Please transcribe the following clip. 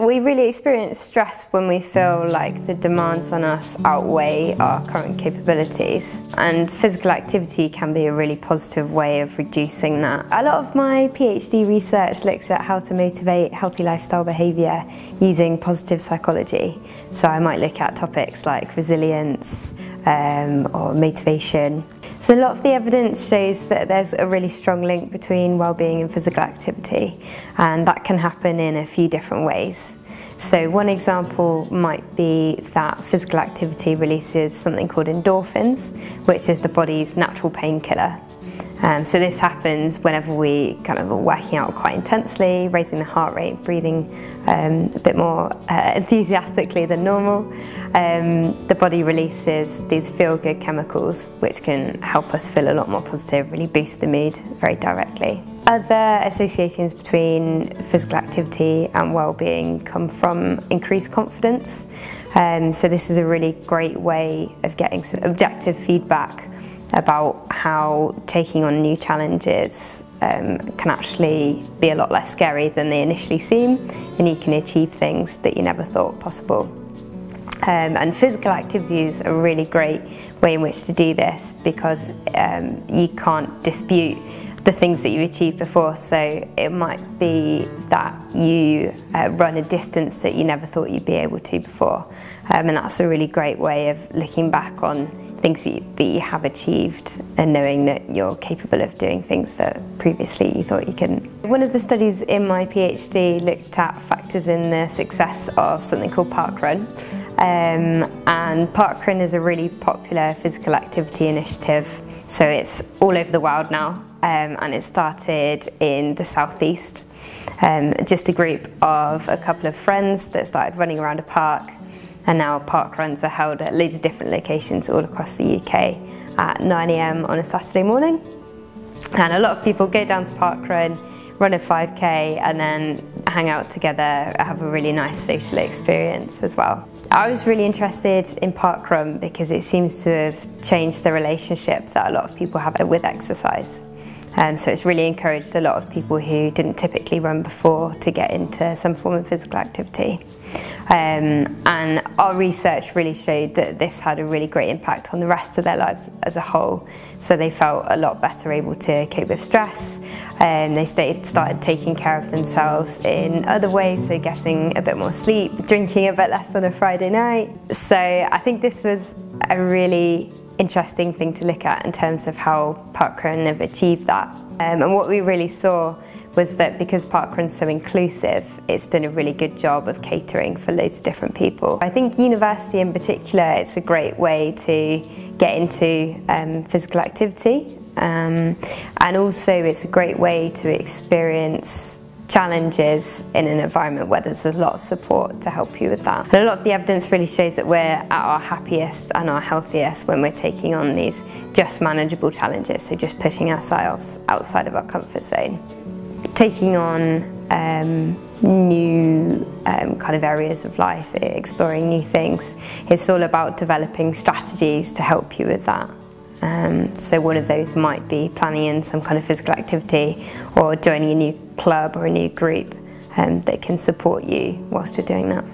We really experience stress when we feel like the demands on us outweigh our current capabilities and physical activity can be a really positive way of reducing that. A lot of my PhD research looks at how to motivate healthy lifestyle behaviour using positive psychology. So I might look at topics like resilience um, or motivation so a lot of the evidence shows that there's a really strong link between well-being and physical activity and that can happen in a few different ways. So one example might be that physical activity releases something called endorphins, which is the body's natural painkiller. Um, so this happens whenever we kind of are working out quite intensely, raising the heart rate, breathing um, a bit more uh, enthusiastically than normal. Um, the body releases these feel-good chemicals which can help us feel a lot more positive, really boost the mood very directly. Other associations between physical activity and well-being come from increased confidence. Um, so this is a really great way of getting some objective feedback about how taking on new challenges um, can actually be a lot less scary than they initially seem and you can achieve things that you never thought possible. Um, and physical activity is a really great way in which to do this because um, you can't dispute the things that you achieved before. So it might be that you uh, run a distance that you never thought you'd be able to before. Um, and that's a really great way of looking back on things that you, that you have achieved and knowing that you're capable of doing things that previously you thought you couldn't. One of the studies in my PhD looked at factors in the success of something called parkrun. Um, and parkrun is a really popular physical activity initiative, so it's all over the world now. Um, and it started in the southeast. Um, just a group of a couple of friends that started running around a park and now parkruns are held at loads of different locations all across the UK at 9am on a Saturday morning. And a lot of people go down to parkrun, run a 5k and then hang out together, have a really nice social experience as well. I was really interested in parkrun because it seems to have changed the relationship that a lot of people have with exercise. Um, so it's really encouraged a lot of people who didn't typically run before to get into some form of physical activity. Um, and our research really showed that this had a really great impact on the rest of their lives as a whole. So they felt a lot better able to cope with stress. um, they stayed, started taking care of themselves in other ways, so getting a bit more sleep, drinking a bit less on a Friday night. So I think this was a really interesting thing to look at in terms of how parkrun have achieved that. Um, and what we really saw was that because parkrun's so inclusive, it's done a really good job of catering for loads of different people. I think university in particular, it's a great way to get into um, physical activity um, and also it's a great way to experience challenges in an environment where there's a lot of support to help you with that. And a lot of the evidence really shows that we're at our happiest and our healthiest when we're taking on these just manageable challenges, so just pushing ourselves outside of our comfort zone. Taking on um, new um, kind of areas of life, exploring new things, it's all about developing strategies to help you with that. Um, so one of those might be planning in some kind of physical activity or joining a new club or a new group um, that can support you whilst you're doing that.